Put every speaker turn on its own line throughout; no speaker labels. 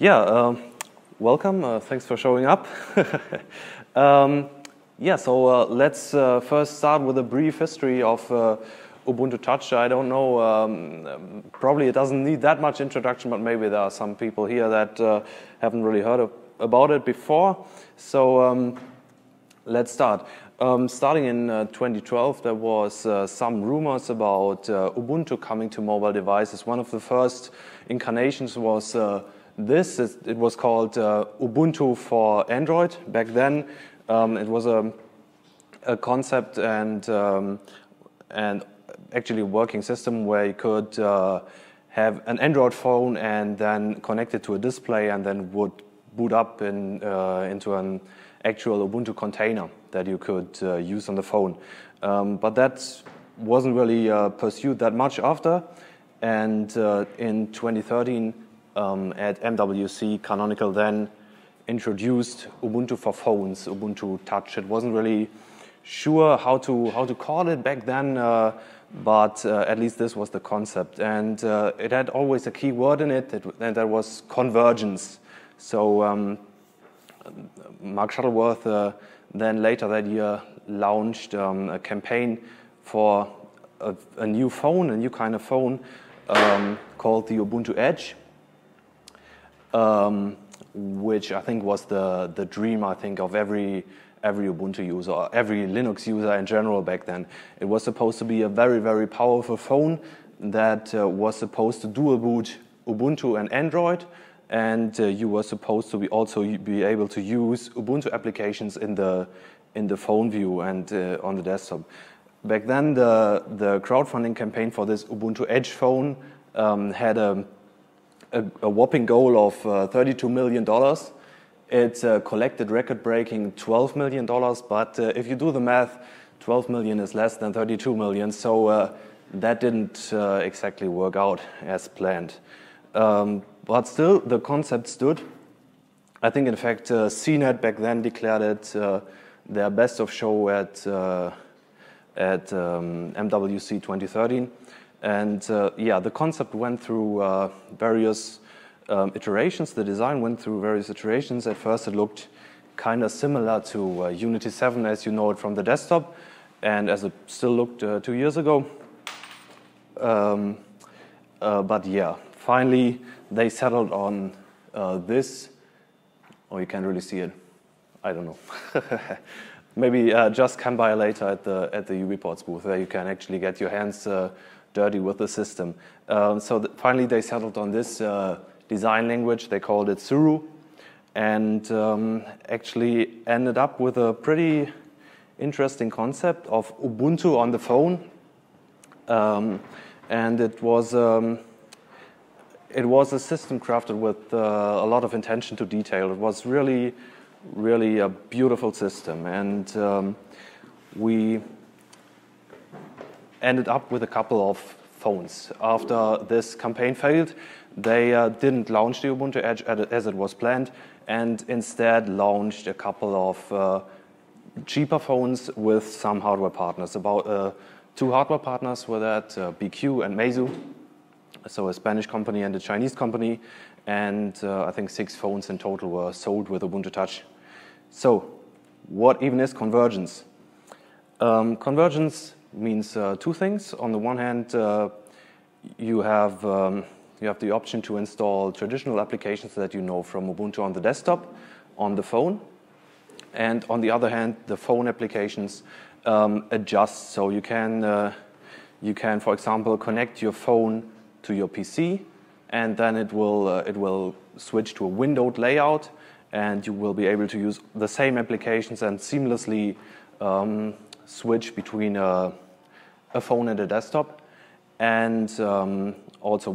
Yeah, um, welcome. Uh, thanks for showing up. um, yeah, so uh, let's uh, first start with a brief history of uh, Ubuntu Touch. I don't know, um, probably it doesn't need that much introduction, but maybe there are some people here that uh, haven't really heard of, about it before. So um, let's start. Um, starting in uh, 2012, there was some rumors about Ubuntu coming to mobile devices. One of the first incarnations was this. It, it, was called uh, Ubuntu for Android. Back then, um, it was a, a concept and um, and actually a working system where you could uh, have an Android phone and then connect it to a display and then would boot up in, into an actual Ubuntu container that you could uh, use on the phone. Um, but that wasn't really uh, pursued that much after. And uh, in 2013, um, at MWC, Canonical then introduced Ubuntu for phones, Ubuntu Touch. It wasn't really sure how to how to call it back then, uh, but uh, at least this was the concept, and uh, it had always a key word in it, and that was convergence. So um, Mark Shuttleworth then later that year launched um, a campaign for a, a, new phone, a new kind of phone um, called the Ubuntu Edge, um, which I think was the, the dream, I think, of every, every Ubuntu user, or every Linux user in general back then. It was supposed to be a very, very powerful phone that uh, was supposed to dual boot Ubuntu and Android, and uh, you were supposed to be also be able to use Ubuntu applications in the in the phone view and uh, on the desktop. Back then, the the crowdfunding campaign for this Ubuntu Edge phone um, had a, a, a, whopping goal of uh, 32 million dollars. It collected record-breaking 12 million dollars, but uh, if you do the math, 12 million is less than 32 million, so uh, that didn't exactly work out as planned. Um, but still, the concept stood. I think, in fact, uh, CNET back then declared it uh, their best of show at, uh, at um, MWC 2013. And uh, yeah, the concept went through uh, various um, iterations. The design went through various iterations. At first, it looked kind of similar to uh, Unity 7 as you know it from the desktop, and as it still looked two years ago. Um, but yeah, finally, they settled on uh, this. Oh, you can't really see it. I don't know. Maybe uh, just come by later at the at the UBports booth where you can actually get your hands uh, dirty with the system. Um, so finally, they settled on this uh, design language. They called it Suru, and um, actually ended up with a pretty interesting concept of Ubuntu on the phone. Um, and it was um, it was a system crafted with uh, a lot of intention to detail. It was really, really a beautiful system. And um, we ended up with a couple of phones. After this campaign failed, they uh, didn't launch the Ubuntu Edge as it was planned, and instead launched a couple of uh, cheaper phones with some hardware partners. About uh, two hardware partners were that, uh, BQ and Meizu so a Spanish company and a Chinese company, and uh, I think six phones in total were sold with Ubuntu Touch. So, what even is convergence? Um, convergence means uh, two things. On the one hand, uh, you have um, you have the option to install traditional applications that you know from Ubuntu on the desktop, on the phone, and on the other hand, the phone applications um, adjust. So you can uh, you can, for example, connect your phone to your PC, and then it will, uh, it will switch to a windowed layout, and you will be able to use the same applications and seamlessly um, switch between a, a, phone and a desktop, and um, also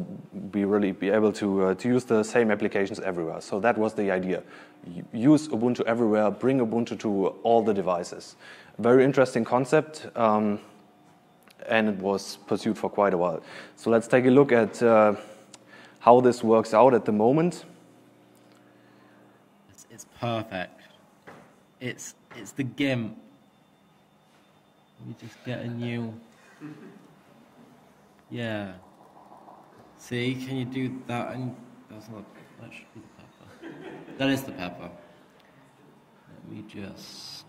be really be able to, uh, to use the same applications everywhere. So that was the idea. Use Ubuntu everywhere, bring Ubuntu to all the devices. Very interesting concept. Um, and it was pursued for quite a while. So let's take a look at uh, how this works out at the moment.
It's, perfect. It's it's the GIMP. We just get a new. Yeah. See, can you do that? And that's not that should be the pepper. That is the pepper. Let me just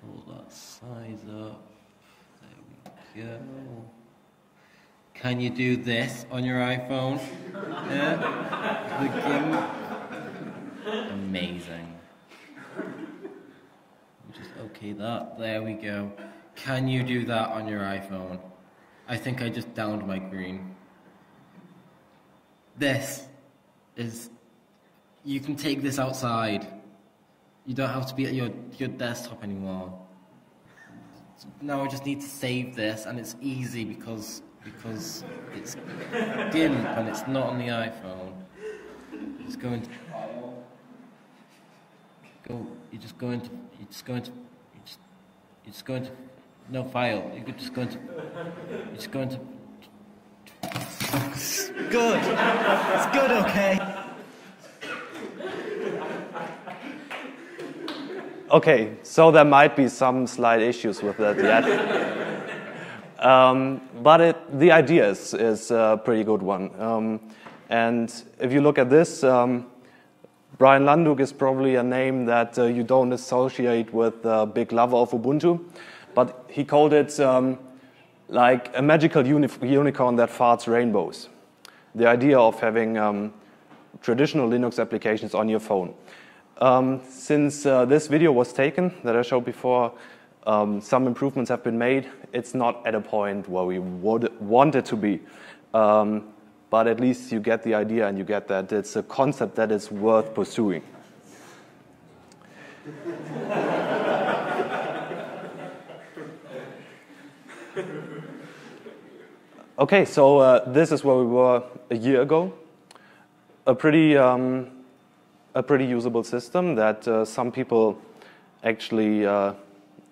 pull that size up. There we go. Can you do this on your iPhone? Yeah? The. Amazing. Okay that. There we go. Can you do that on your iPhone? I think I just downed my green. This is you can take this outside. You don't have to be at your, your desktop anymore. Now I just need to save this and it's easy because because it's GIMP and it's not on the iPhone. Just go into go you just go into you just go into you going to, no file. it's going to, it's going to, good. It's good, okay.
Okay, so there might be some slight issues with that yet. um, but it, the idea is, is a pretty good one. Um, and if you look at this, um, Bryan Lunduke is probably a name that uh, you don't associate with a big lover of Ubuntu, but he called it um, like a magical uni unicorn that farts rainbows. The idea of having um, traditional Linux applications on your phone. Um, since uh, this video was taken that I showed before, um, some improvements have been made. It's not at a point where we would want it to be. Um, but at least you get the idea and you get that it's a concept that is worth pursuing. okay, so uh, this is where we were a year ago. A pretty um, a pretty usable system that uh, some people actually uh,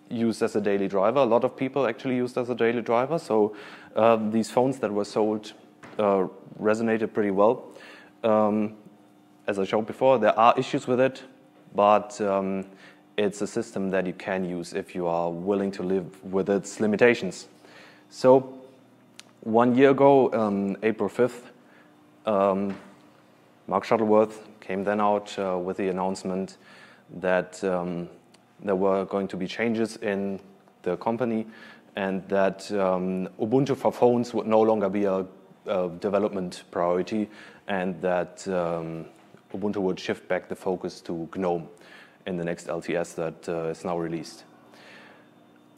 use as a daily driver. A lot of people actually used as a daily driver. So uh, these phones that were sold uh, resonated pretty well. Um, as I showed before, there are issues with it, but um, it's a system that you can use if you are willing to live with its limitations. So one year ago, um, April 5th, um, Mark Shuttleworth came then out uh, with the announcement that um, there were going to be changes in the company and that um, Ubuntu for phones would no longer be a, a development priority and that um, Ubuntu would shift back the focus to GNOME in the next LTS that uh, is now released.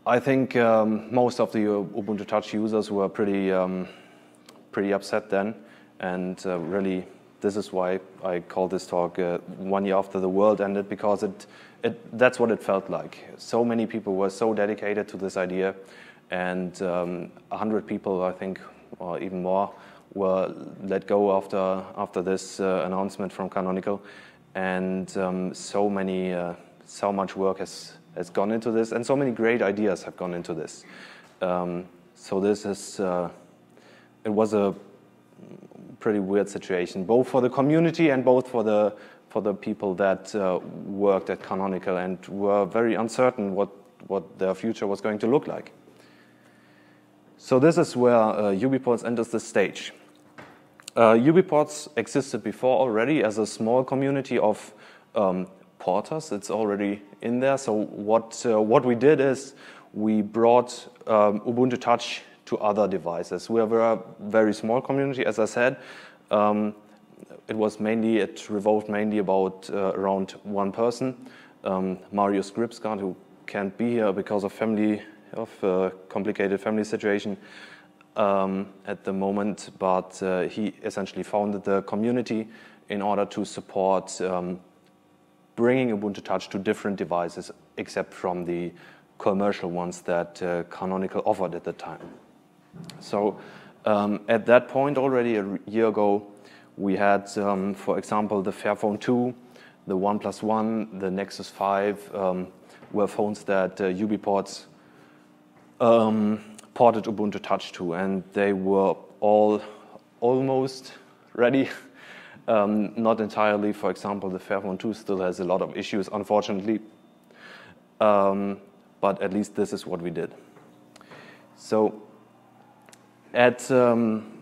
I think um, most of the Ubuntu Touch users were pretty, um, pretty upset then and uh, really this is why I call this talk uh, one year after the world ended because it, it, that's what it felt like. So many people were so dedicated to this idea, and um, 100 people, I think, or even more, were let go after, after this uh, announcement from Canonical. And um, so many, uh, so much work has, has gone into this, and so many great ideas have gone into this. Um, so this is, uh, it was a pretty weird situation, both for the community and both for the for the people that uh, worked at Canonical and were very uncertain what what their future was going to look like. So this is where uh, UBports enters the stage. Uh, UBports existed before already as a small community of um, porters. It's already in there. So what uh, what we did is we brought um, Ubuntu Touch to other devices. We are a very small community, as I said. Um, it was mainly, it revolved mainly about uh, around one person, um, Marius Gripsgard, who can't be here because of family, of uh, complicated family situation um, at the moment, but uh, he essentially founded the community in order to support um, bringing Ubuntu Touch to different devices, except from the commercial ones that uh, Canonical offered at the time. So um, at that point, already a year ago, we had, um, for example, the Fairphone 2, the OnePlus One, the Nexus 5 um, were phones that uh, UBports um, ported Ubuntu Touch to, and they were all almost ready. Um, not entirely. For example, the Fairphone 2 still has a lot of issues, unfortunately. Um, but at least this is what we did. So at, um,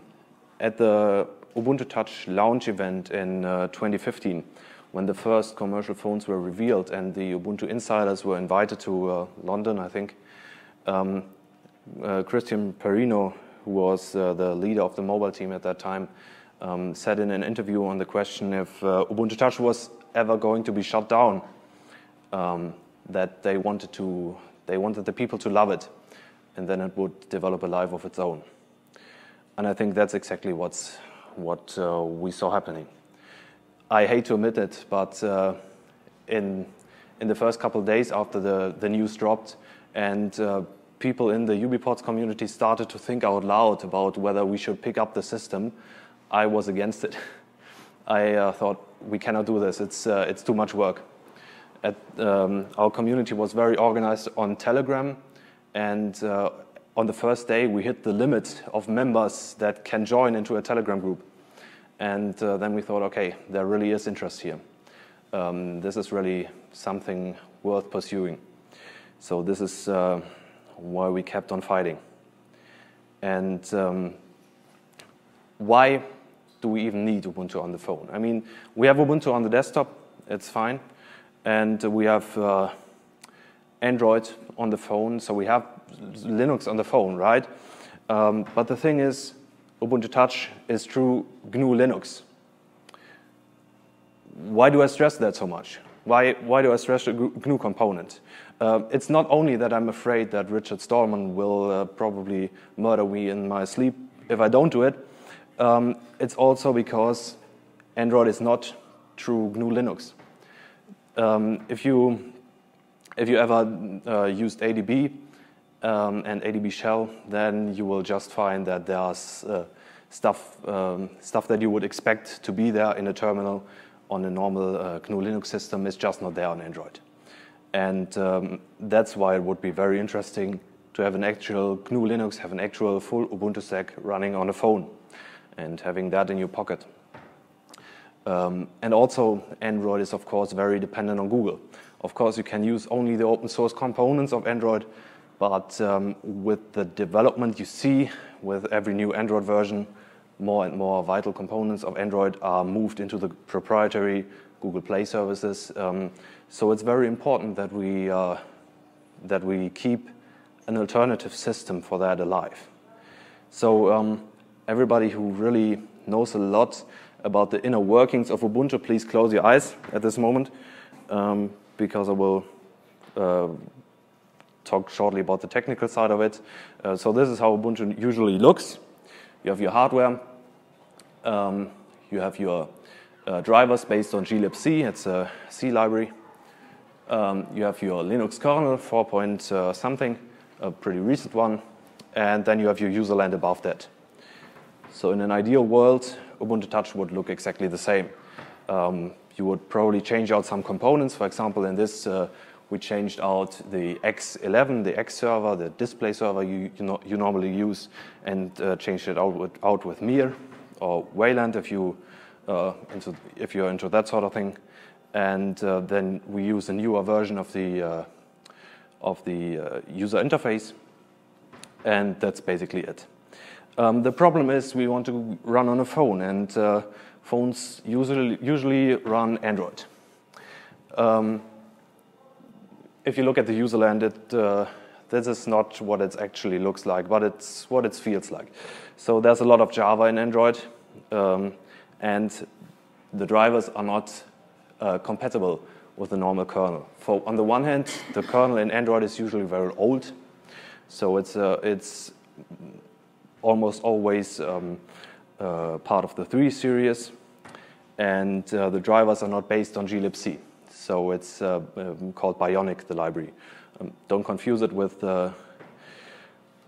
at the Ubuntu Touch launch event in uh, 2015 when the first commercial phones were revealed and the Ubuntu insiders were invited to uh, London, I think. Um, uh, Cristian Parrino, who was uh, the leader of the mobile team at that time, um, said in an interview on the question if uh, Ubuntu Touch was ever going to be shut down, um, that they wanted to, they wanted the people to love it, and then it would develop a life of its own. And I think that's exactly what's, what uh, we saw happening. I hate to admit it, but uh, in, in the first couple of days after the, the news dropped, and uh, people in the UBports community started to think out loud about whether we should pick up the system, I was against it. I uh, thought we cannot do this. It's uh, it's too much work. At, um, our community was very organized on Telegram, and uh, on the first day we hit the limit of members that can join into a Telegram group. And uh, then we thought, okay, there really is interest here. Um, this is really something worth pursuing. So this is uh, why we kept on fighting. And um, why do we even need Ubuntu on the phone? I mean, we have Ubuntu on the desktop, it's fine. And we have uh, Android on the phone, so we have Linux on the phone, right? Um, but the thing is, Ubuntu Touch is true GNU Linux. Why do I stress that so much? Why, why do I stress the GNU component? Uh, it's not only that I'm afraid that Richard Stallman will uh, probably murder me in my sleep if I don't do it. Um, it's also because Android is not true GNU Linux. Um, if you if you ever uh, used ADB um, and ADB shell, then you will just find that there's uh, stuff um, stuff that you would expect to be there in a terminal on a normal uh, GNU Linux system is just not there on Android. And um, that's why it would be very interesting to have an actual GNU Linux, have an actual full Ubuntu stack running on a phone and having that in your pocket. Um, and also, Android is, of course, very dependent on Google. Of course, you can use only the open source components of Android, but um, with the development you see with every new Android version, more and more vital components of Android are moved into the proprietary Google Play services. Um, so it's very important that we, uh, that we keep an alternative system for that alive. So um, everybody who really knows a lot about the inner workings of Ubuntu, please close your eyes at this moment um, because I will uh, talk shortly about the technical side of it. Uh, so this is how Ubuntu usually looks. You have your hardware, um, you have your uh, drivers based on glibc, it's a C library. Um, you have your Linux kernel, 4 point uh, something, a pretty recent one, and then you have your user land above that. So in an ideal world, Ubuntu Touch would look exactly the same. Um, you would probably change out some components. For example, in this, uh, we changed out the X11, the X server, the display server you, you, know, you normally use, and uh, changed it out with, out with Mir or Wayland if, you, into, if you're into that sort of thing. And uh, then we use a newer version of the, uh, of the uh, user interface, and that's basically it. Um, the problem is we want to run on a phone, and uh, phones usually, usually run Android. Um, if you look at the user land, it, uh, this is not what it actually looks like, but it's what it feels like. So there's a lot of Java in Android, um, and the drivers are not uh, compatible with the normal kernel. For, on the one hand, the kernel in Android is usually very old, so it's, uh, it's almost always um, uh, part of the 3 series, and uh, the drivers are not based on glibc. So it's uh, um, called Bionic, the library. Um, don't confuse it with, uh,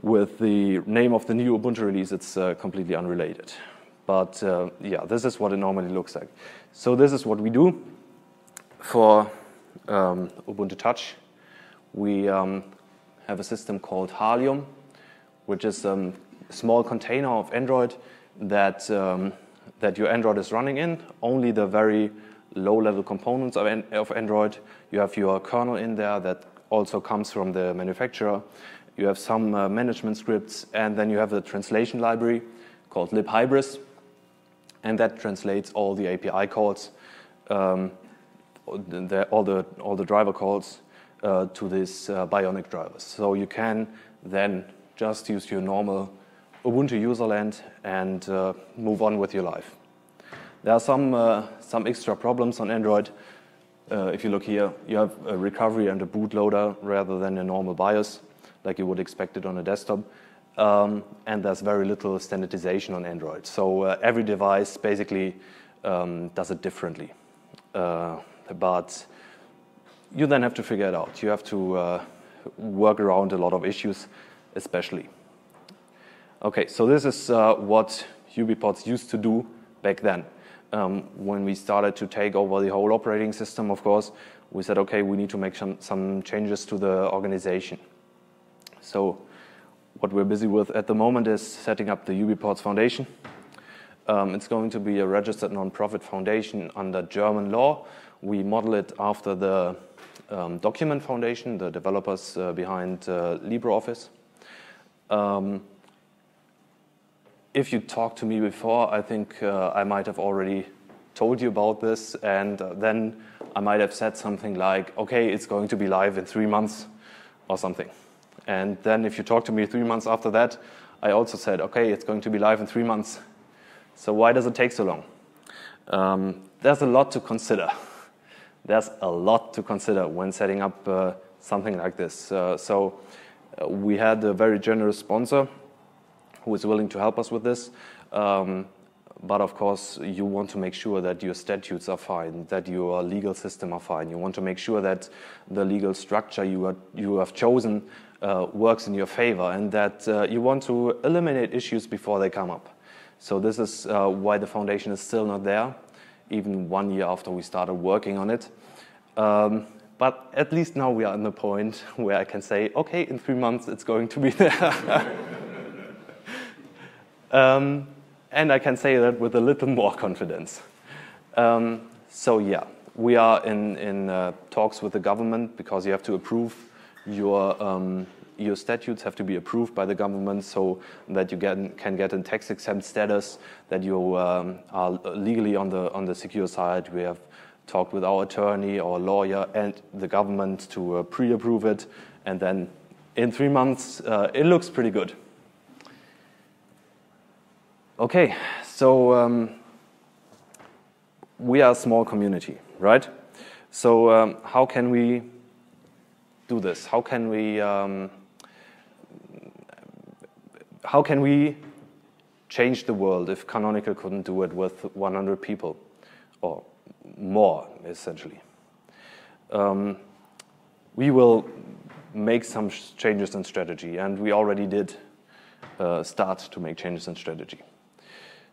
with the name of the new Ubuntu release. It's completely unrelated. But uh, yeah, this is what it normally looks like. So this is what we do for um, Ubuntu Touch. We um, have a system called Halium, which is um, small container of Android that, um, that your Android is running in, only the very low-level components of, of Android. You have your kernel in there that also comes from the manufacturer. You have some uh, management scripts, and then you have a translation library called libhybris. And that translates all the API calls, um, the, all the all the driver calls uh, to these uh, Bionic drivers. So you can then just use your normal Ubuntu userland and uh, move on with your life. There are some uh, some extra problems on Android. Uh, if you look here, you have a recovery and a bootloader rather than a normal BIOS, like you would expect it on a desktop. Um, and there's very little standardization on Android. So uh, every device basically um, does it differently. Uh, but you then have to figure it out. You have to uh, work around a lot of issues, especially. Okay, so this is uh, what UBports used to do back then. Um, when we started to take over the whole operating system, of course, we said, okay, we need to make some, some changes to the organization. So what we're busy with at the moment is setting up the UBports Foundation. Um, it's going to be a registered nonprofit foundation under German law. We model it after the um, Document Foundation, the developers uh, behind uh, LibreOffice. Um, if you talked to me before, I think uh, I might have already told you about this, and uh, then I might have said something like, okay, it's going to be live in three months or something. And then if you talk to me three months after that, I also said, okay, it's going to be live in three months. So why does it take so long? Um, there's a lot to consider. There's a lot to consider when setting up uh, something like this. Uh, so uh, we had a very generous sponsor who is willing to help us with this. Um, but of course, you want to make sure that your statutes are fine, that your legal system are fine. You want to make sure that the legal structure you, are, you have chosen uh, works in your favor and that uh, you want to eliminate issues before they come up. So this is uh, why the foundation is still not there, even one year after we started working on it. Um, but at least now we are in the point where I can say, okay, in three months it's going to be there. um, and I can say that with a little more confidence. Um, so yeah, we are in, in uh, talks with the government because you have to approve your, um, your statutes have to be approved by the government so that you get, can get a tax exempt status, that you um, are legally on the, on the secure side. We have talked with our attorney, our lawyer, and the government to uh, pre approve it. And then in three months, uh, it looks pretty good. Okay, so um, we are a small community, right? So um, how can we do this? How can we um, how can we change the world if Canonical couldn't do it with 100 people or more, essentially? Um, we will make some changes in strategy, and we already did uh, start to make changes in strategy.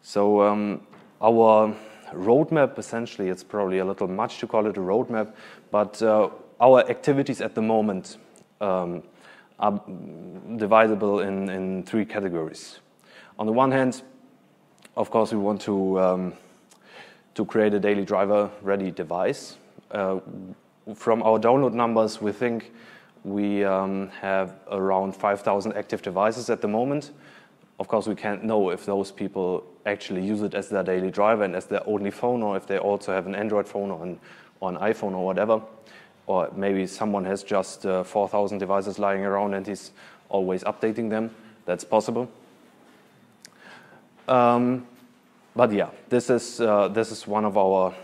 So um, our roadmap, essentially, it's probably a little much to call it a roadmap, but uh, our activities at the moment um, are divisible in, in three categories. On the one hand, of course, we want to, um, to create a daily driver-ready device. Uh, from our download numbers, we think we um, have around 5,000 active devices at the moment. Of course, we can't know if those people actually use it as their daily driver and as their only phone, or if they also have an Android phone or an, or an iPhone or whatever. Or maybe someone has just uh, 4,000 devices lying around and he's always updating them. That's possible. Um, but yeah, this is, uh, this is one of our,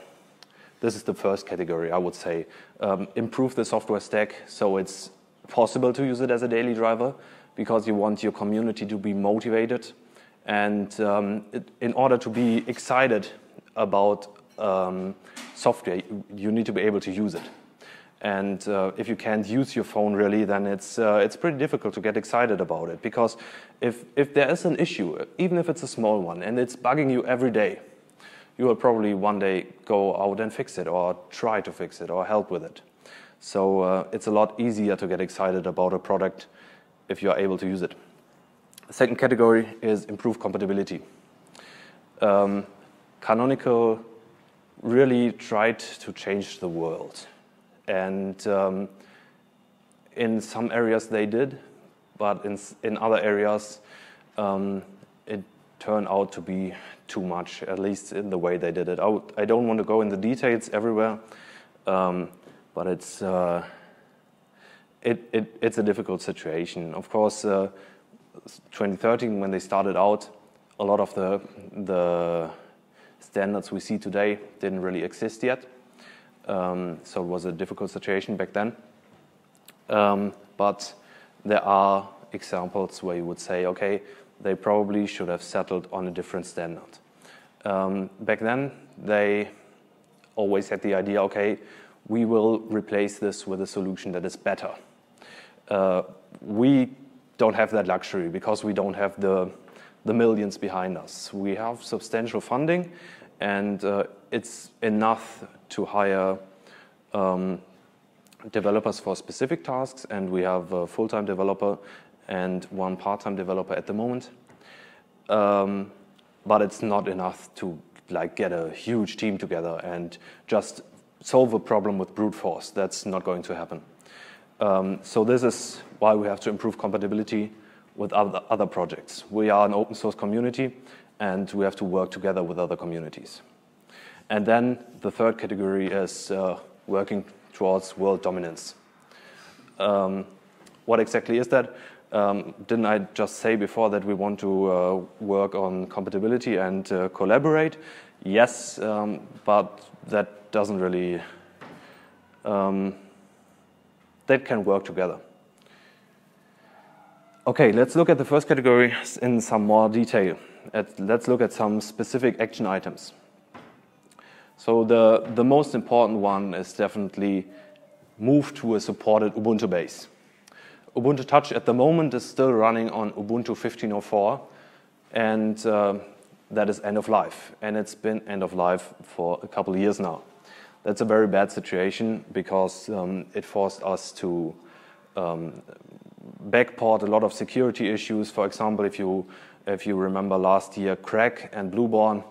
this is the first category, I would say. Um, improve the software stack so it's possible to use it as a daily driver because you want your community to be motivated. And um, it, in order to be excited about um, software, you need to be able to use it. And uh, if you can't use your phone really, then it's, uh, it's pretty difficult to get excited about it. Because if, if there is an issue, even if it's a small one, and it's bugging you every day, you will probably one day go out and fix it, or try to fix it, or help with it. So uh, it's a lot easier to get excited about a product if you are able to use it. The second category is improved compatibility. Um, Canonical really tried to change the world. And um, in some areas they did, but in, in other areas um, it turned out to be too much, at least in the way they did it. I, don't want to go in the details everywhere, um, but it's, uh, it, it, it's a difficult situation. Of course, uh, 2013, when they started out, a lot of the, the standards we see today didn't really exist yet. Um, so it was a difficult situation back then. Um, but there are examples where you would say, okay, they probably should have settled on a different standard. Um, back then, they always had the idea, okay, we will replace this with a solution that is better. Uh, we don't have that luxury because we don't have the, the millions behind us. We have substantial funding, and uh, it's enough to hire um, developers for specific tasks, and we have a full-time developer and one part-time developer at the moment. Um, but it's not enough to like get a huge team together and just solve a problem with brute force. That's not going to happen. Um, so this is why we have to improve compatibility with other, other projects. We are an open source community, and we have to work together with other communities. And then the third category is uh, working towards world dominance. Um, what exactly is that? Um, didn't I just say before that we want to uh, work on compatibility and uh, collaborate? Yes, um, but that doesn't really, um, that can work together. Okay, let's look at the first category in some more detail. let's look at some specific action items. So the, the most important one is definitely move to a supported Ubuntu base. Ubuntu Touch at the moment is still running on Ubuntu 15.04, and uh, that is end of life. And it's been end of life for a couple of years now. That's a very bad situation because um, it forced us to um, backport a lot of security issues. For example, if you, if you remember last year, KRACK and BlueBorne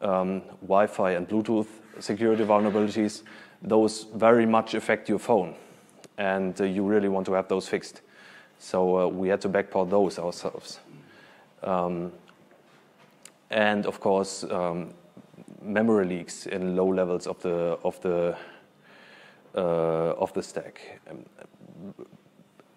um, Wi-Fi and Bluetooth security vulnerabilities, those very much affect your phone, and uh, you really want to have those fixed. So uh, we had to backport those ourselves. Um, and of course, um, memory leaks in low levels of the of the uh, of the stack. Um,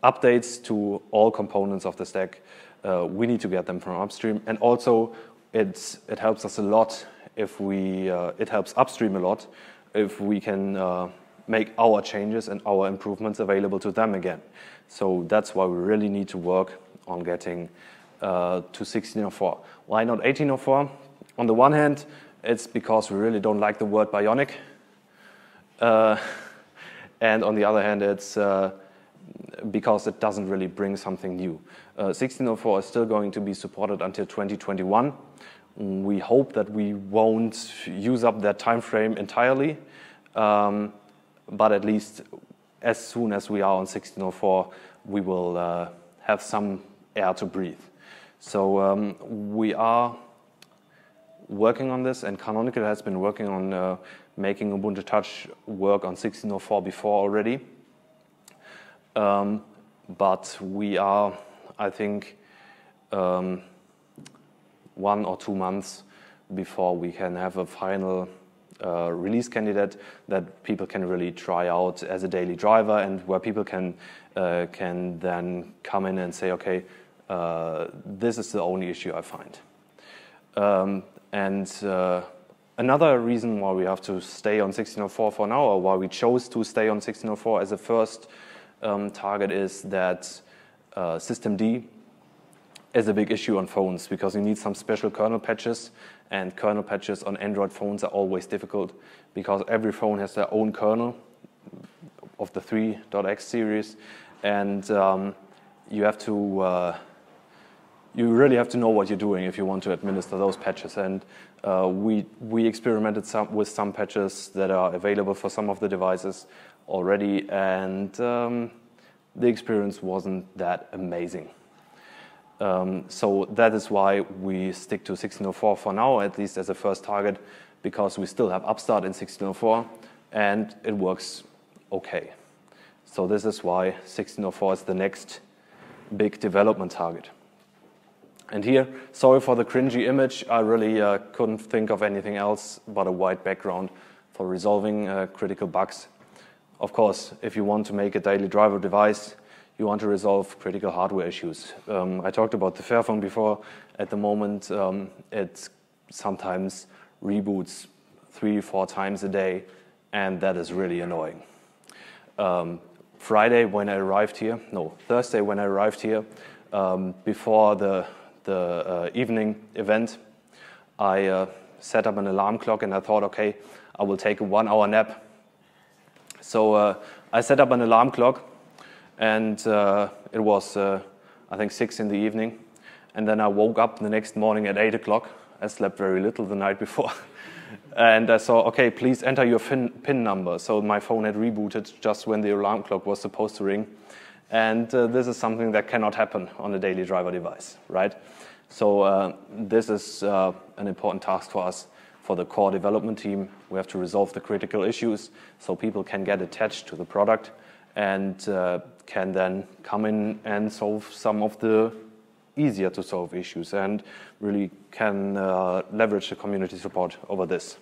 updates to all components of the stack, uh, we need to get them from upstream, and also it's, it helps us a lot if we, uh, it helps upstream a lot if we can uh, make our changes and our improvements available to them again. So that's why we really need to work on getting uh, to 1604. Why not 1804? On the one hand, it's because we really don't like the word bionic. Uh, and on the other hand, it's uh, because it doesn't really bring something new. Uh, 1604 is still going to be supported until 2021. We hope that we won't use up that time frame entirely, um, but at least as soon as we are on 1604, we will uh, have some air to breathe. So um, we are working on this, and Canonical has been working on uh, making Ubuntu Touch work on 1604 before already. Um, but we are, I think, um, one or two months before we can have a final uh, release candidate that people can really try out as a daily driver and where people can uh, can then come in and say, okay, uh, this is the only issue I find. Um, and uh, another reason why we have to stay on 1604 for now, or why we chose to stay on 1604 as a first um, target, is that uh, systemd is a big issue on phones because you need some special kernel patches, and kernel patches on Android phones are always difficult because every phone has their own kernel of the 3.x series, and um, you have to uh, you really have to know what you're doing if you want to administer those patches. And uh, we we experimented some, with some patches that are available for some of the devices already, and um, the experience wasn't that amazing. Um, so that is why we stick to 1604 for now, at least as a first target, because we still have Upstart in 1604, and it works okay. So this is why 1604 is the next big development target. And here, sorry for the cringy image, I really uh, couldn't think of anything else but a white background for resolving uh, critical bugs. Of course, if you want to make a daily driver device, you want to resolve critical hardware issues. Um, I talked about the Fairphone before. At the moment, um, it sometimes reboots three, four times a day, and that is really annoying. Um, Friday, when I arrived here, no, Thursday, when I arrived here, um, before the the uh, evening event, I uh, set up an alarm clock and I thought, okay, I will take a one hour nap. So uh, I set up an alarm clock and uh, it was, uh, I think, six in the evening. And then I woke up the next morning at eight o'clock. I slept very little the night before. and I saw, okay, please enter your PIN, PIN number. So my phone had rebooted just when the alarm clock was supposed to ring. And uh, this is something that cannot happen on a daily driver device, right? So uh, this is uh, an important task for us, for the core development team. We have to resolve the critical issues so people can get attached to the product and uh, can then come in and solve some of the easier to solve issues and really can uh, leverage the community support over this.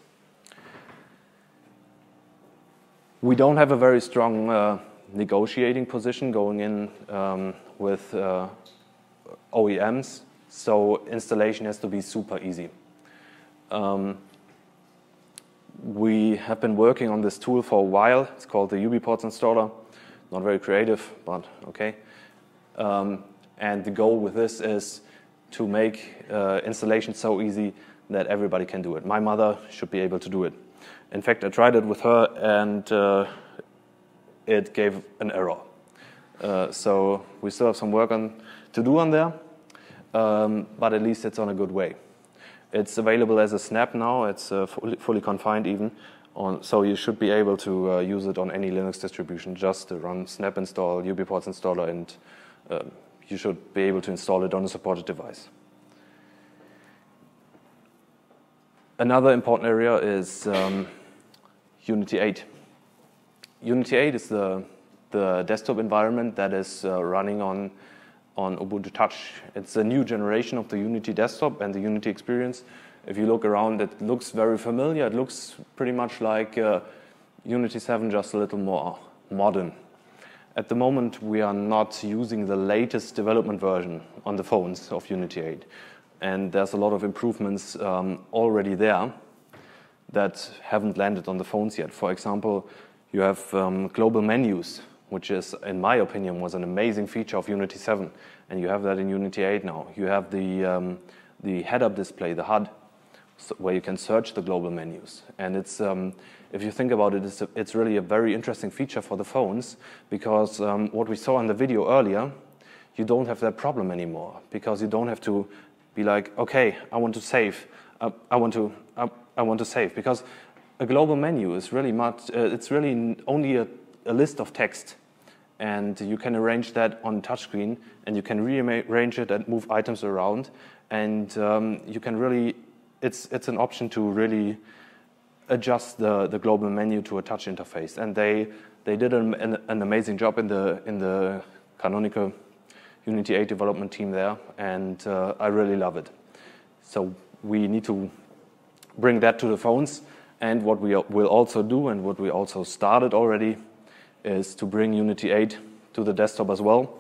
We don't have a very strong uh, negotiating position going in um, with uh, OEMs, so installation has to be super easy. Um, we have been working on this tool for a while. It's called the UBports installer. Not very creative, but okay. Um, and the goal with this is to make uh, installation so easy that everybody can do it. My mother should be able to do it. In fact, I tried it with her, and uh, it gave an error. Uh, so we still have some work on, to do on there, um, but at least it's on a good way. It's available as a snap now. It's uh, fully, confined even. On, so you should be able to uh, use it on any Linux distribution just run snap install, UBports installer, and um, you should be able to install it on a supported device. Another important area is um, Unity 8. Unity 8 is the, the desktop environment that is uh, running on, on Ubuntu Touch. It's a new generation of the Unity desktop and the Unity experience. If you look around, it looks very familiar. It looks pretty much like uh, Unity 7, just a little more modern. At the moment, we are not using the latest development version on the phones of Unity 8. And there's a lot of improvements um, already there that haven't landed on the phones yet. For example, you have um, global menus, which is, in my opinion, was an amazing feature of Unity 7, and you have that in Unity 8 now. You have the, um, the head-up display, the HUD, so where you can search the global menus. And it's, um, if you think about it, it's, a, it's, really a very interesting feature for the phones because um, what we saw in the video earlier, you don't have that problem anymore because you don't have to be like, okay, I want to save, uh, I want to, uh, I want to save because a global menu is really much, uh, it's really only a, a, list of text. And you can arrange that on touchscreen and you can rearrange it and move items around. And um, you can really, it's, it's an option to really adjust the, the global menu to a touch interface. And they, they did an, an, amazing job in the, in the canonical Unity 8 development team there. And uh, I really love it. So we need to bring that to the phones and what we will also do, and what we also started already, is to bring Unity 8 to the desktop as well.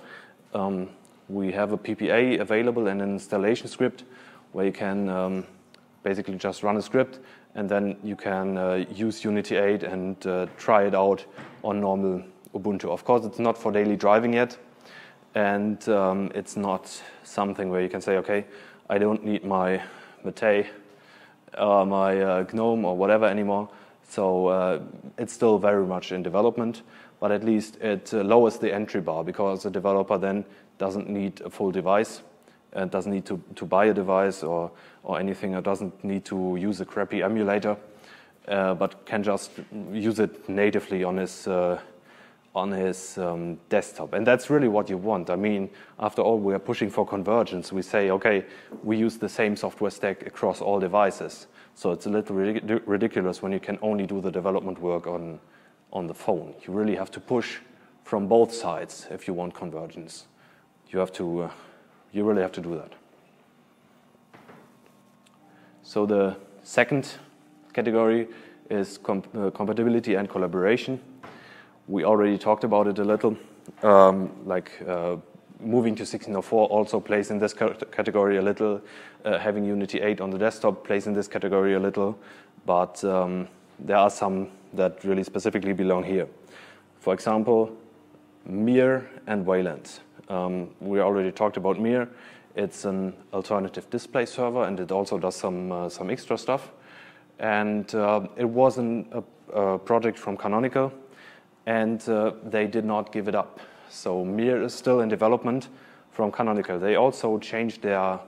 Um, we have a PPA available and an installation script where you can um, basically just run a script and then you can uh, use Unity 8 and uh, try it out on normal Ubuntu. Of course, it's not for daily driving yet, and um, it's not something where you can say, okay, I don't need my Mate uh, my uh, GNOME or whatever anymore. So uh, it's still very much in development, but at least it uh, lowers the entry bar because the developer then doesn't need a full device and doesn't need to, to buy a device or, or anything, or doesn't need to use a crappy emulator, uh, but can just use it natively on his uh, on his um, desktop. And that's really what you want. I mean, after all, we are pushing for convergence. We say, okay, we use the same software stack across all devices. So it's a little ridiculous when you can only do the development work on, on the phone. You really have to push from both sides if you want convergence. You have to, uh, you really have to do that. So the second category is uh, compatibility and collaboration. We already talked about it a little. Um, like uh, moving to 1604 also plays in this category a little. Uh, having Unity 8 on the desktop plays in this category a little. But um, there are some that really specifically belong here. For example, Mir and Wayland. Um, we already talked about Mir. It's an alternative display server, and it also does some uh, some extra stuff. And uh, it was an, a, a, project from Canonical, and uh, they did not give it up. So Mir is still in development from Canonical. They also changed their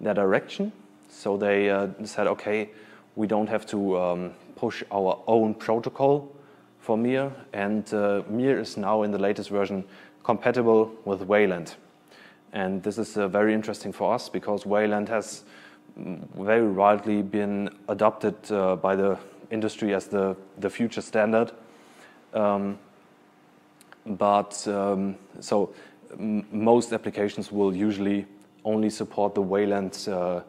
their direction. So they uh, said, okay, we don't have to um, push our own protocol for Mir, and uh, Mir is now in the latest version compatible with Wayland. And this is uh, very interesting for us because Wayland has mm, very widely been adopted uh, by the industry as the, the future standard. Um, but um, so most applications will usually only support the Wayland uh,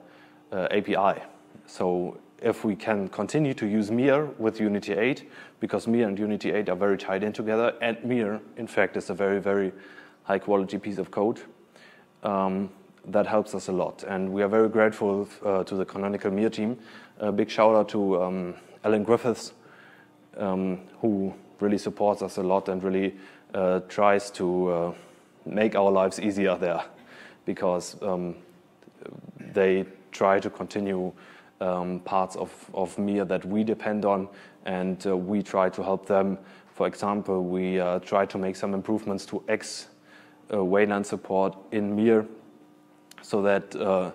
uh API. So if we can continue to use Mir with Unity 8, because Mir and Unity 8 are very tied in together, and Mir, in fact, is a very, very high quality piece of code, um, that helps us a lot. And we are very grateful uh, to the Canonical Mir team. A big shout out to um, Alan Griffiths, um, who really supports us a lot and really uh, tries to uh, make our lives easier there because um, they try to continue um, parts of, of Mir that we depend on, and uh, we try to help them. For example, we uh, try to make some improvements to X uh, Wayland support in Mir so that uh,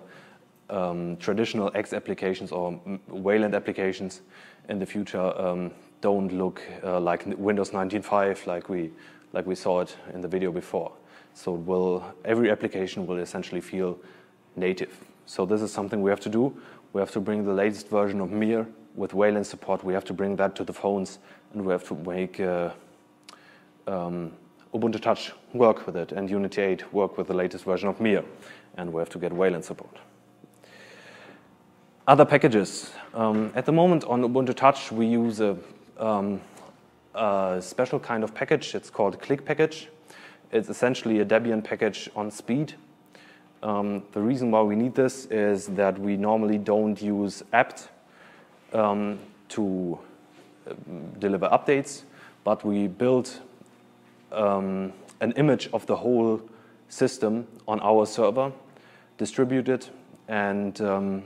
um, traditional X applications or Wayland applications in the future um, don't look uh, like Windows 19.5 like we, like we saw it in the video before. So will, every application will essentially feel native. So this is something we have to do. We have to bring the latest version of Mir with Wayland support. We have to bring that to the phones, and we have to make uh, um, Ubuntu Touch work with it, and Unity 8 work with the latest version of Mir, and we have to get Wayland support. Other packages. Um, at the moment on Ubuntu Touch, we use a, um, a special kind of package. It's called Click package. It's essentially a Debian package on speed um, the reason why we need this is that we normally don't use apt um, to uh, deliver updates, but we build um, an image of the whole system on our server, distribute it, and um,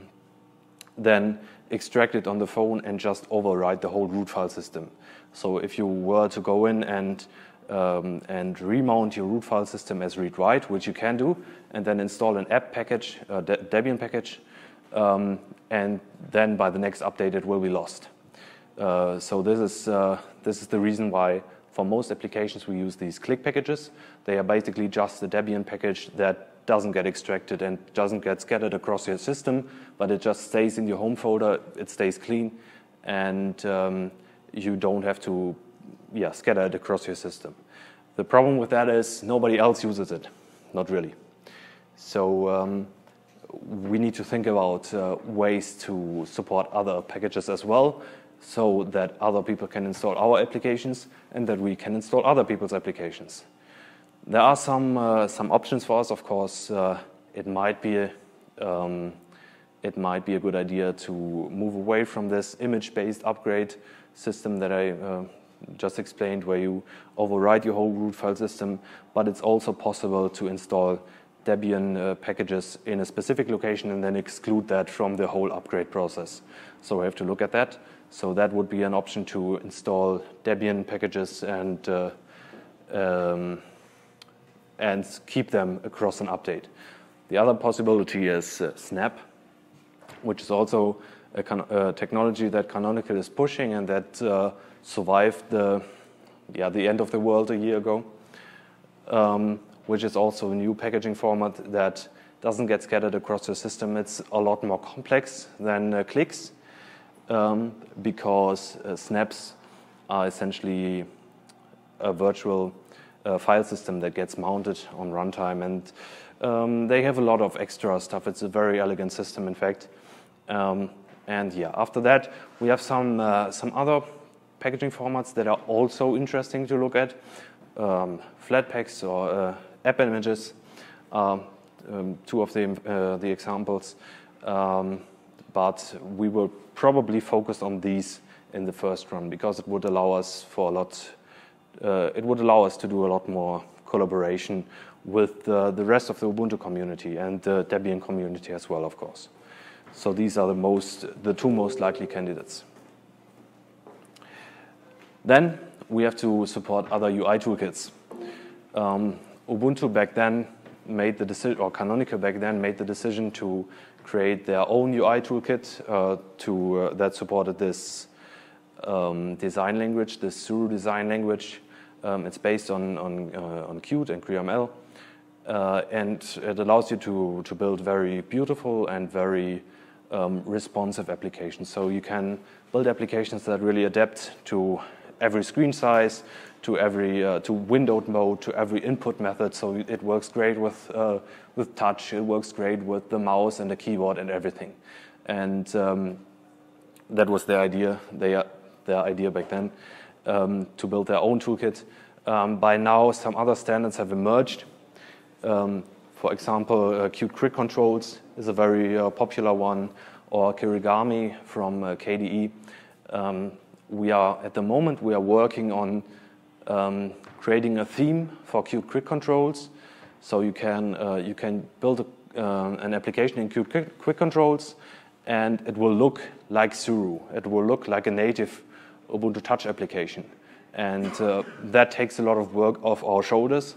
then extract it on the phone and just override the whole root file system. So if you were to go in and um, and remount your root file system as read-write, which you can do, and then install an app package, a De Debian package, um, and then by the next update it will be lost. Uh, so this is, uh, this is the reason why for most applications we use these click packages. They are basically just a Debian package that doesn't get extracted and doesn't get scattered across your system, but it just stays in your home folder, it stays clean, and um, you don't have to yeah, scatter it across your system. The problem with that is nobody else uses it, not really. So um, we need to think about uh, ways to support other packages as well so that other people can install our applications and that we can install other people's applications. There are some, uh, some options for us, of course. Uh, it might be um, it might be a good idea to move away from this image-based upgrade system that I uh, just explained where you override your whole root file system, but it's also possible to install Debian uh, packages in a specific location and then exclude that from the whole upgrade process. So we have to look at that. So that would be an option to install Debian packages and uh, um, and keep them across an update. The other possibility is uh, Snap, which is also a, technology that Canonical is pushing and that uh, survived the, yeah, the end of the world a year ago, um, which is also a new packaging format that doesn't get scattered across the system. It's a lot more complex than uh, clicks um, because uh, snaps are essentially a virtual uh, file system that gets mounted on runtime and um, they have a lot of extra stuff. It's a very elegant system, in fact. Um, And yeah, after that, we have some, uh, some other packaging formats that are also interesting to look at. Um, Flatpaks or uh, app images, um, two of the, uh, the examples. Um, but we will probably focus on these in the first run because it would allow us for a lot, uh, it would allow us to do a lot more collaboration with the rest of the Ubuntu community and the Debian community as well, of course. So these are the most, the two most likely candidates. Then we have to support other UI toolkits. Um, Ubuntu back then made the decision, or Canonical back then made the decision to create their own UI toolkit uh, to, uh, that supported this um, design language, this Suru design language. Um, it's based on, on, uh, on Qt and QML. Uh, and it allows you to, to build very beautiful and very um, responsive applications. So you can build applications that really adapt to every screen size, to every uh, to windowed mode, to every input method. So it works great with uh, with touch. It works great with the mouse and the keyboard and everything. And um, that was their idea. They, their idea back then um, to build their own toolkit. Um, by now, some other standards have emerged. Um, for example, uh, Qt Quick Controls is a very uh, popular one, or Kirigami from uh, KDE. Um, we are at the moment we are working on um, creating a theme for Qt Quick Controls. So you can, uh, you can build a, uh, an application in Qt Quick Controls and it will look like Suru. It will look like a native Ubuntu Touch application. And uh, that takes a lot of work off our shoulders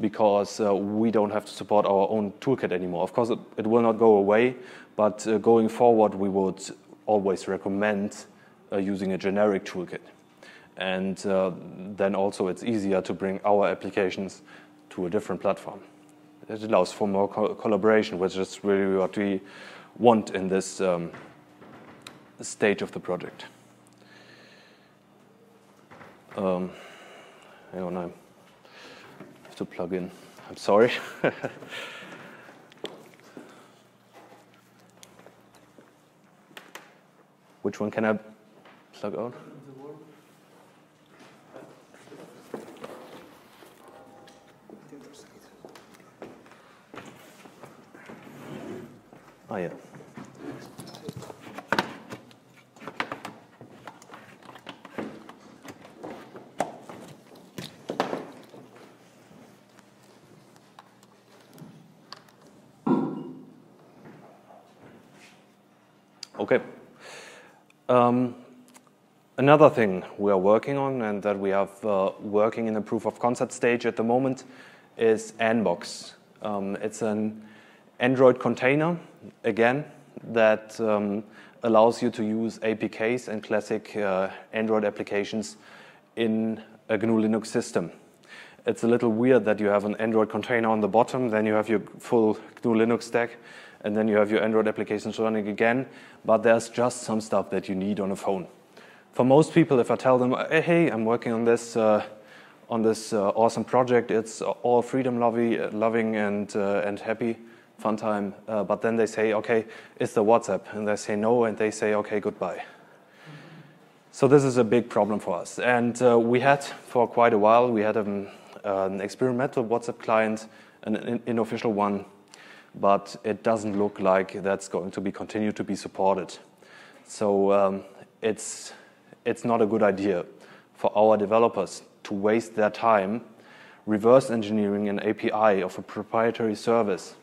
because uh, we don't have to support our own toolkit anymore. Of course, it, it will not go away, but uh, going forward, we would always recommend uh, using a generic toolkit. And uh, then also it's easier to bring our applications to a different platform. It allows for more co collaboration, which is really what we want in this um, stage of the project. Um, hang on, I have to plug in. I'm sorry. Which one can I plug out? Ah ja. Okay. Um, another thing we are working on and that we have uh, working in a proof of concept stage at the moment is Anbox. Um, it's an Android container, again, that um, allows you to use APKs and classic uh, Android applications in a GNU Linux system. It's a little weird that you have an Android container on the bottom, then you have your full GNU Linux stack, and then you have your Android applications running again, but there's just some stuff that you need on a phone. For most people, if I tell them, hey, I'm working on this, uh, on this uh, awesome project, it's all freedom loving and, uh, and happy, fun time. Uh, but then they say, okay, it's the WhatsApp. And they say no, and they say, okay, goodbye. So this is a big problem for us. And uh, we had, for quite a while, we had um, an experimental WhatsApp client, an unofficial one, but it doesn't look like that's going to be continued to be supported. So um, it's, it's not a good idea for our developers to waste their time reverse engineering an API of a proprietary service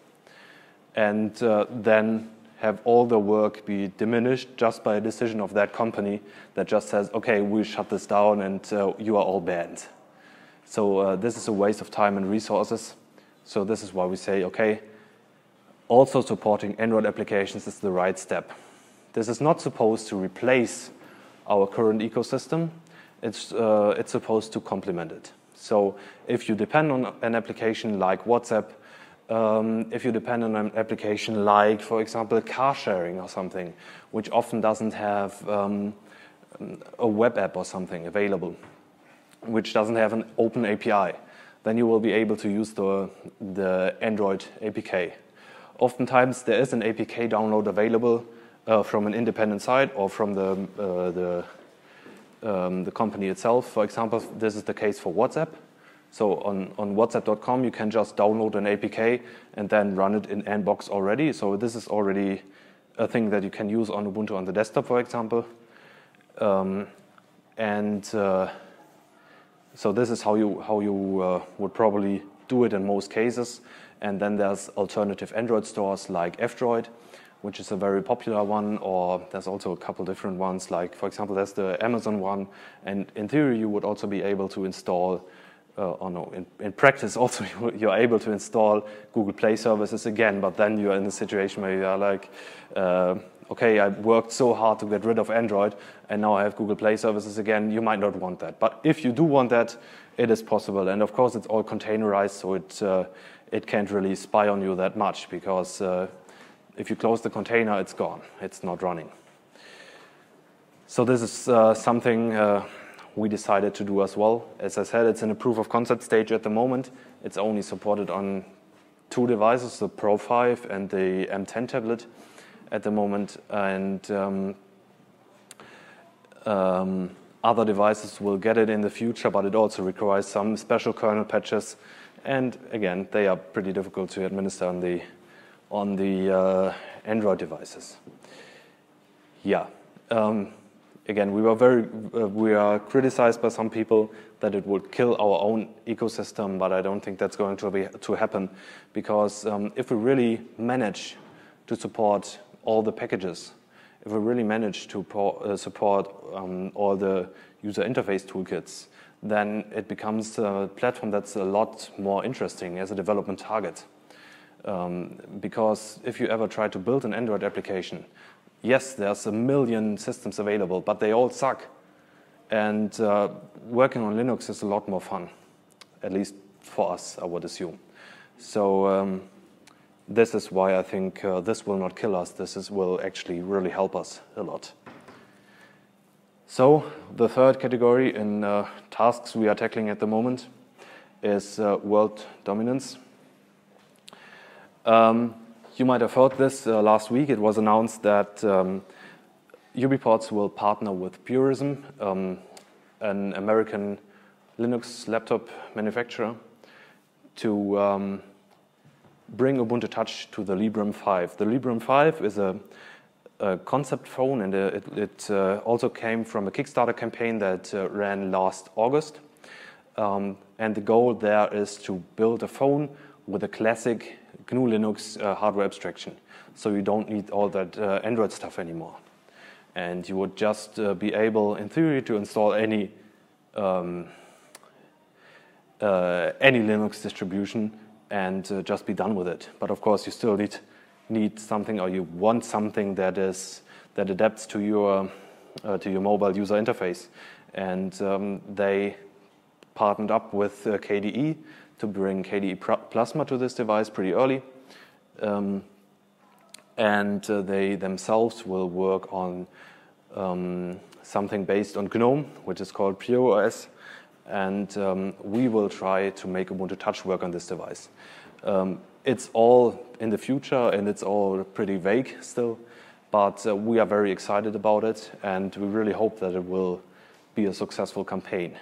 and uh, then have all the work be diminished just by a decision of that company that just says, okay, we shut this down and uh, you are all banned. So uh, this is a waste of time and resources. So this is why we say, okay, also supporting Android applications is the right step. This is not supposed to replace our current ecosystem. It's, uh, it's supposed to complement it. So if you depend on an application like WhatsApp, um, if you depend on an application like, for example, car sharing or something, which often doesn't have um, a web app or something available, which doesn't have an open API, then you will be able to use the, the Android APK. Oftentimes there is an APK download available uh, from an independent site or from the, uh, the, um, the company itself. For example, this is the case for WhatsApp. So on, on WhatsApp.com, you can just download an APK and then run it in Anbox already. So this is already a thing that you can use on Ubuntu on the desktop, for example. Um, and uh, so this is how you, how you uh, would probably do it in most cases. And then there's alternative Android stores like F-Droid, which is a very popular one, or there's also a couple different ones, like, for example, there's the Amazon one, and in theory, you would also be able to install, uh, or no, in, in practice, also you're able to install Google Play services again, but then you're in a situation where you are like, uh, okay, I worked so hard to get rid of Android, and now I have Google Play services again. You might not want that. But if you do want that, it is possible. And of course, it's all containerized, so it, uh, it can't really spy on you that much because uh, if you close the container, it's gone. It's not running. So this is uh, something uh, we decided to do as well. As I said, it's in a proof of concept stage at the moment. It's only supported on two devices, the Pro 5 and the M10 tablet at the moment, and um, um, other devices will get it in the future, but it also requires some special kernel patches. And again, they are pretty difficult to administer on the on the uh, Android devices. Yeah. Um, again, we were very uh, we are criticized by some people that it would kill our own ecosystem, but I don't think that's going to be to happen because um, if we really manage to support all the packages, if we really manage to uh, support um, all the user interface toolkits, then it becomes a platform that's a lot more interesting as a development target. Um, because if you ever try to build an Android application, yes, there's a million systems available, but they all suck. And uh, working on Linux is a lot more fun, at least for us, I would assume. So um, this is why I think uh, this will not kill us. This is, will actually really help us a lot. So the third category in uh, tasks we are tackling at the moment is uh, world dominance. Um, you might have heard this uh, last week. It was announced that um, UBports will partner with Purism, um, an American Linux laptop manufacturer, to um, bring Ubuntu Touch to the Librem 5. The Librem 5 is a, a concept phone, and uh, it, it uh, also came from a Kickstarter campaign that uh, ran last August. Um, and the goal there is to build a phone with a classic GNU Linux uh, hardware abstraction. So you don't need all that uh, Android stuff anymore. And you would just uh, be able, in theory, to install any um, any Linux distribution and uh, just be done with it. But of course, you still need need something, or you want something that is that adapts to your uh, to your mobile user interface. And um, they partnered up with uh, KDE to bring KDE Plasma to this device pretty early. Um, and uh, they themselves will work on um, something based on GNOME, which is called PureOS, and um, we will try to make Ubuntu Touch work on this device. It's all in the future and it's all pretty vague still, but uh, we are very excited about it and we really hope that it will be a successful campaign.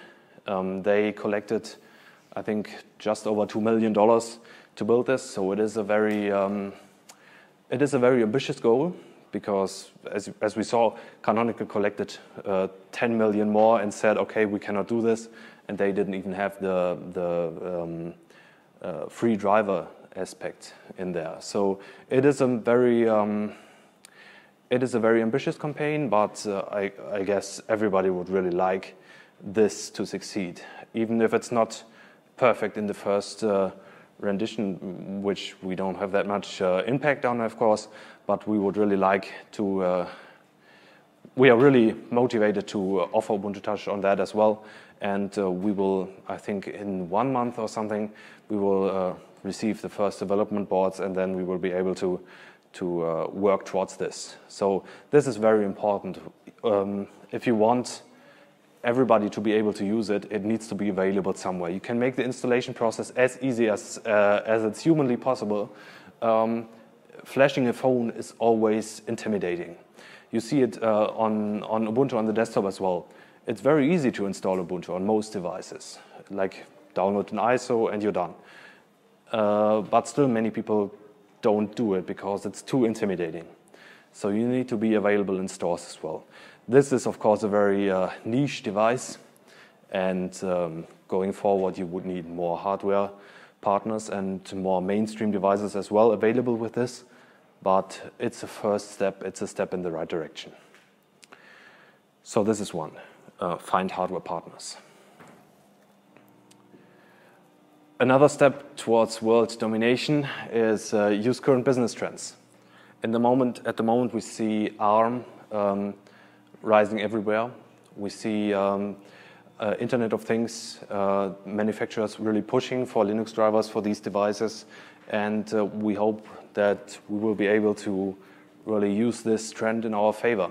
Um, they collected, I think, just over $2 million to build this, so it is a very, um, it is a very ambitious goal because as, as we saw, Canonical collected uh, 10 million more and said, okay, we cannot do this and they didn't even have the, the um, uh, free driver aspect in there. So it is a very um, it is a very ambitious campaign, but uh, I, I, guess everybody would really like this to succeed, even if it's not perfect in the first uh, rendition, which we don't have that much uh, impact on, of course. But we would really like to. Uh, we are really motivated to offer Ubuntu Touch on that as well, and uh, we will, I think, in one month or something, we will uh, receive the first development boards, and then we will be able to to uh, work towards this. So this is very important. Um, if you want everybody to be able to use it, it needs to be available somewhere. You can make the installation process as easy as uh, as it's humanly possible. Um, flashing a phone is always intimidating. You see it uh, on, on Ubuntu on the desktop as well. It's very easy to install Ubuntu on most devices. Like download an ISO and you're done. Uh, but still many people don't do it because it's too intimidating. So you need to be available in stores as well. This is of course a very uh, niche device and um, going forward you would need more hardware partners and more mainstream devices as well available with this. But it's a first step, it's a step in the right direction. So this is one, uh, find hardware partners. Another step towards world domination is uh, use current business trends. In the moment, at the moment, we see ARM um, rising everywhere. We see um, uh, Internet of Things uh, manufacturers really pushing for Linux drivers for these devices, and uh, we hope that we will be able to really use this trend in our favor.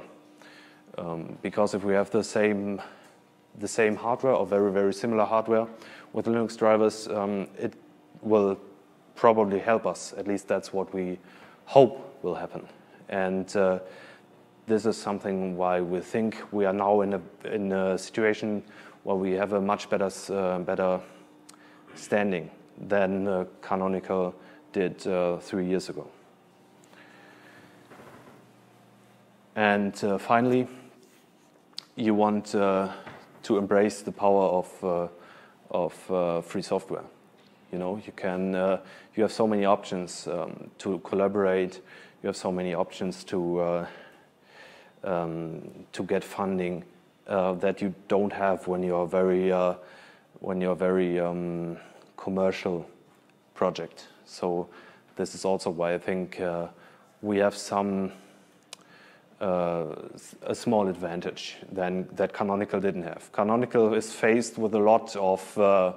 Um, because if we have the same the same hardware or very very similar hardware, with Linux drivers, um, it will probably help us. At least that's what we hope will happen. And uh, this is something why we think we are now in a, in a situation where we have a much better, uh, better standing than uh, Canonical did uh, three years ago. And uh, finally, you want uh, to embrace the power of of uh, free software. You know, you can, uh, you have so many options um, to collaborate. You have so many options to uh, um, to get funding that you don't have when you're very when you're very um, commercial project. So this is also why I think we have some a small advantage than that Canonical didn't have. Canonical is faced with a lot of uh,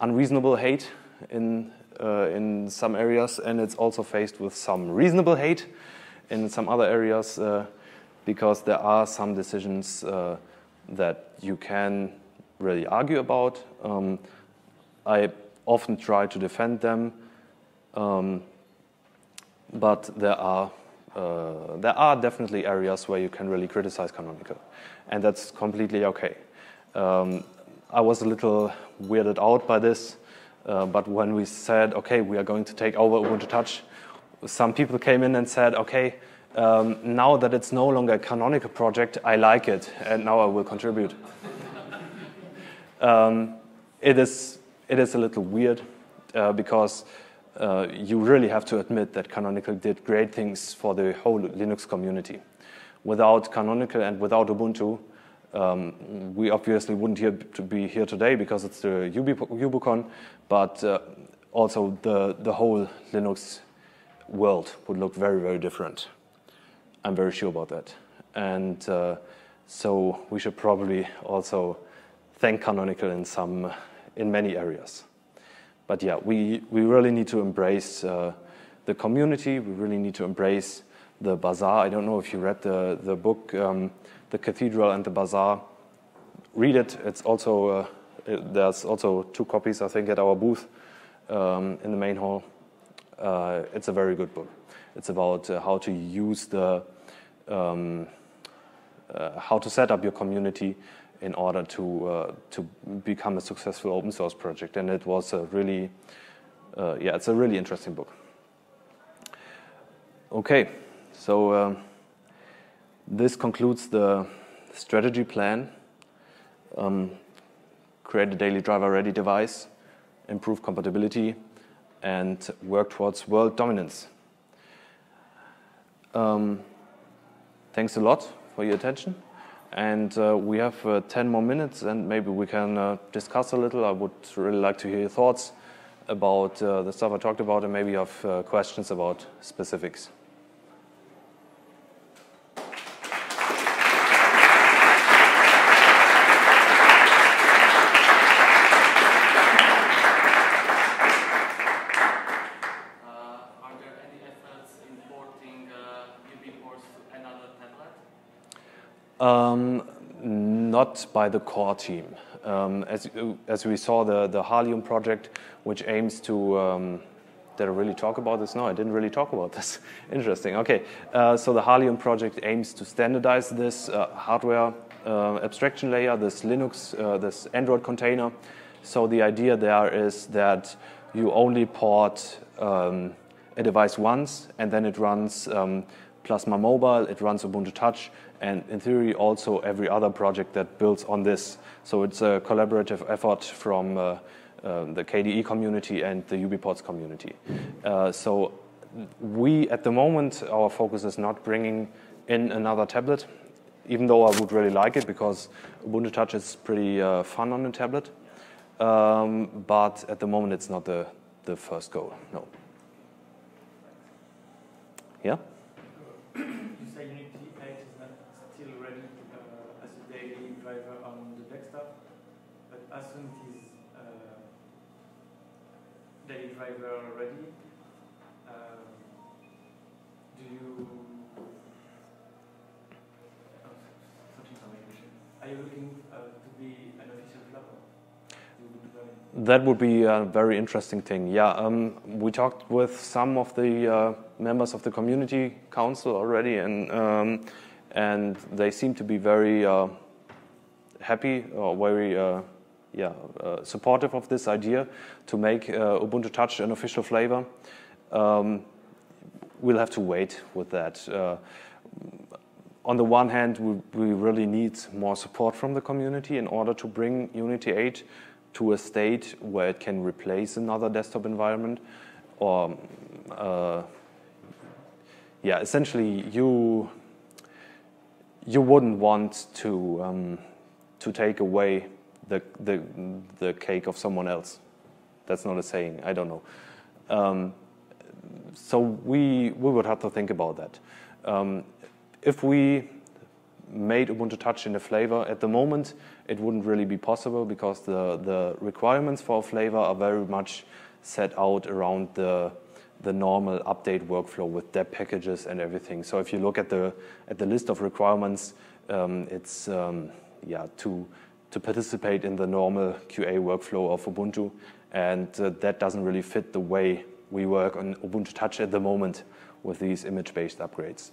unreasonable hate in uh, in some areas, and it's also faced with some reasonable hate in some other areas uh, because there are some decisions uh, that you can really argue about. Um, I often try to defend them, um, but there are uh, there are definitely areas where you can really criticize Canonical, and that's completely okay. Um, I was a little weirded out by this, uh, but when we said, okay, we are going to take over Ubuntu Touch, some people came in and said, okay, um, now that it's no longer a canonical project, I like it, and now I will contribute. um, it, is, it is a little weird uh, because uh, you really have to admit that Canonical did great things for the whole Linux community. Without Canonical and without Ubuntu, um, we obviously wouldn't here to be here today because it's the UbuCon, but uh, also the, the whole Linux world would look very, very different. I'm very sure about that. And uh, so we should probably also thank Canonical in some, in many areas but yeah, we, we really need to embrace uh, the community. We really need to embrace the bazaar. I don't know if you read the, the book, um, The Cathedral and the Bazaar. Read it. It's also, uh, it, there's also two copies, I think, at our booth um, in the main hall. Uh, it's a very good book. It's about uh, how to use the, um, uh, how to set up your community in order to uh, to become a successful open source project. And it was a really, uh, yeah, it's a really interesting book. Okay, so um, this concludes the strategy plan. Um, create a daily driver ready device, improve compatibility, and work towards world dominance. Um, thanks a lot for your attention. And uh, we have uh, 10 more minutes, and maybe we can uh, discuss a little. I would really like to hear your thoughts about uh, the stuff I talked about, and maybe you have uh, questions about specifics. Um, by the core team. Um, as, as we saw, the, the Halium project, which aims to um, did I really talk about this? No, I didn't really talk about this. Interesting. Okay, uh, so the Halium project aims to standardize this uh, hardware uh, abstraction layer, this Linux, uh, this Android container. So the idea there is that you only port um, a device once, and then it runs um, Plasma Mobile, it runs Ubuntu Touch, and in theory also every other project that builds on this. So it's a collaborative effort from uh, uh, the KDE community and the UBports community. Uh, so we, at the moment, our focus is not bringing in another tablet, even though I would really like it because Ubuntu Touch is pretty uh, fun on a tablet. Um, but at the moment, it's not the, the first goal, no. Yeah?
Daily driver already? um, do you oh, something. Are you looking uh, to be an official developer?
That would be a very interesting thing. Yeah, um, we talked with some of the uh, members of the community council already, and um, and they seem to be very uh, happy or very uh, yeah uh, supportive of this idea to make uh, Ubuntu Touch an official flavor. Um, we'll have to wait with that. Uh, on the one hand, we, we really need more support from the community in order to bring Unity 8 to a state where it can replace another desktop environment. Or, uh, yeah, essentially, you you wouldn't want to um, to take away the, the the cake of someone else. That's not a saying. I don't know. Um, so we we would have to think about that. Um, if we made Ubuntu Touch in a flavor at the moment, it wouldn't really be possible because the the requirements for a flavor are very much set out around the the normal update workflow with deb packages and everything. So if you look at the at the list of requirements, um, it's um, yeah to to participate in the normal QA workflow of Ubuntu, and uh, that doesn't really fit the way we work on Ubuntu Touch at the moment with these image-based upgrades.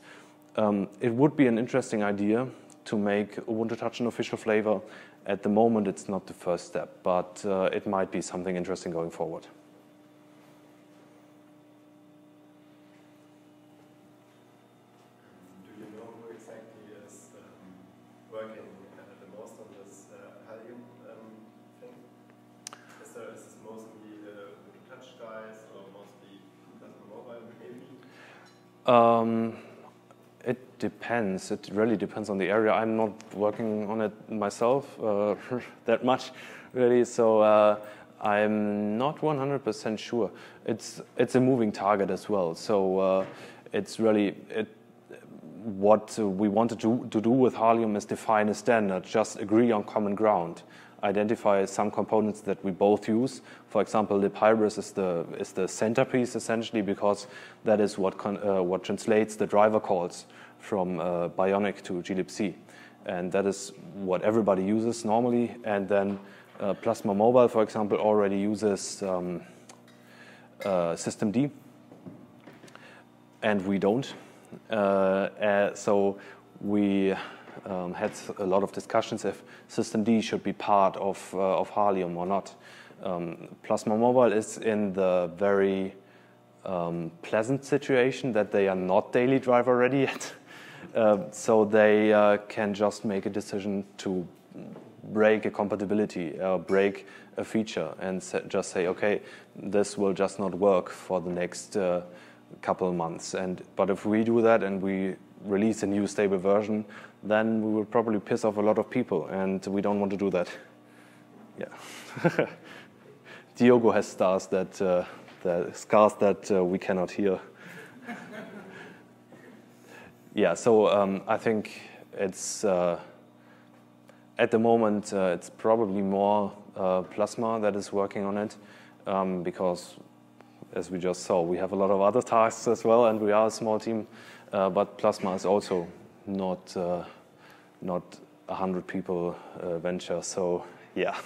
Um, it would be an interesting idea to make Ubuntu Touch an official flavor. At the moment, it's not the first step, but uh, it might be something interesting going forward.
Um,
it depends. It really depends on the area. I'm not working on it myself uh, that much, really. So uh, I'm not 100% sure. It's it's a moving target as well. So uh, it's really it. What we wanted to, to do with Halium is define a standard, just agree on common ground, identify some components that we both use. For example, libhybris is the is the centerpiece essentially because that is what con, uh, what translates the driver calls from uh, Bionic to glibc, and that is what everybody uses normally. And then uh, Plasma Mobile, for example, already uses um, uh, systemd, and we don't. Uh, uh, so we um, had a lot of discussions if systemd should be part of, uh, of Halium or not. Um, Plasma Mobile is in the very um, pleasant situation that they are not daily driver ready yet. Uh, so they uh, can just make a decision to break a compatibility, uh, break a feature, and just say, okay, this will just not work for the next uh, couple months. And but if we do that and we release a new stable version, then we will probably piss off a lot of people, and we don't want to do that. Yeah. Diogo has stars that, uh, the scars that uh, we cannot hear. yeah, so um, I think it's uh, at the moment uh, it's probably more uh, Plasma that is working on it um, because, as we just saw, we have a lot of other tasks as well, and we are a small team. Uh, but Plasma is also not uh, not a hundred people uh, venture, so yeah.